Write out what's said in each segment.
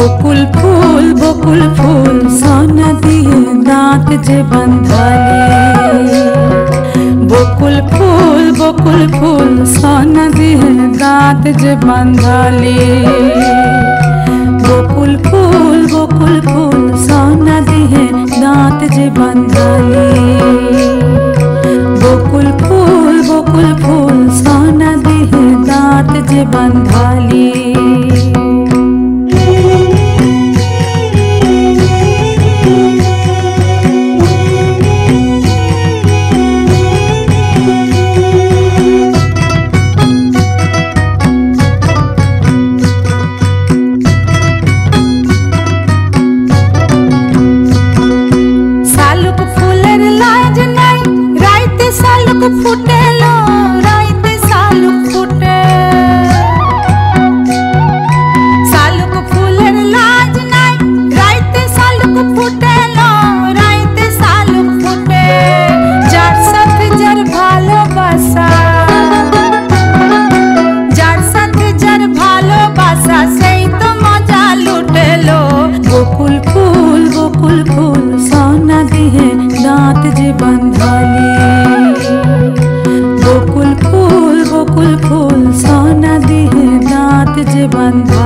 বকুল ফুল বকুল ফুল সোনা দিয়ে দাঁত যে বান্ধালে বকুল ফুল বকুল ফুল সোনা দিয়ে দাঁত যে বান্ধালে বকুল ফুল বকুল ফুল সোনা দিয়ে দাঁত যে বান্ধালে বকুল ফুল বকুল ফুল সোনা দিয়ে দাঁত যে বান্ধালে बंधाली गोकुल फूल गोकुल फूल सोना दिह दांत जे बंधा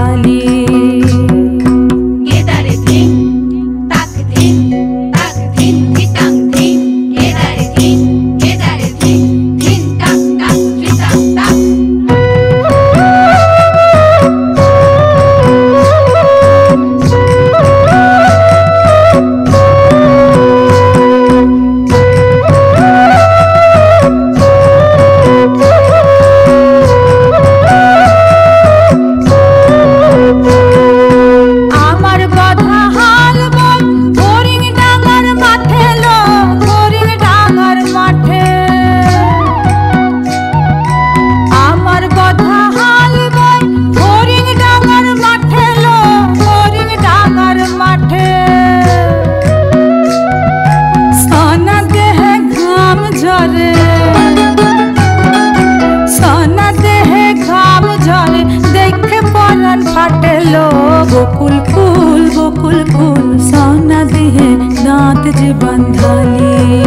कारज बंधाली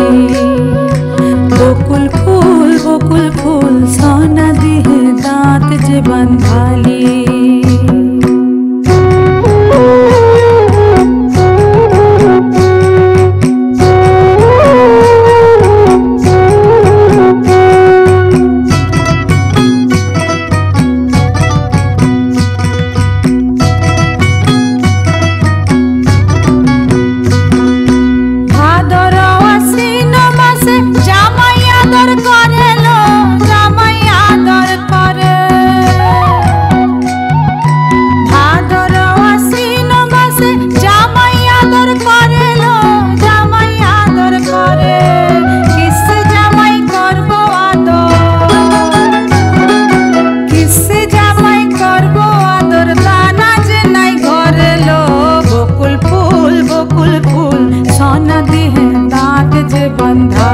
फूल फूल सोना दी है नाक जे बंधा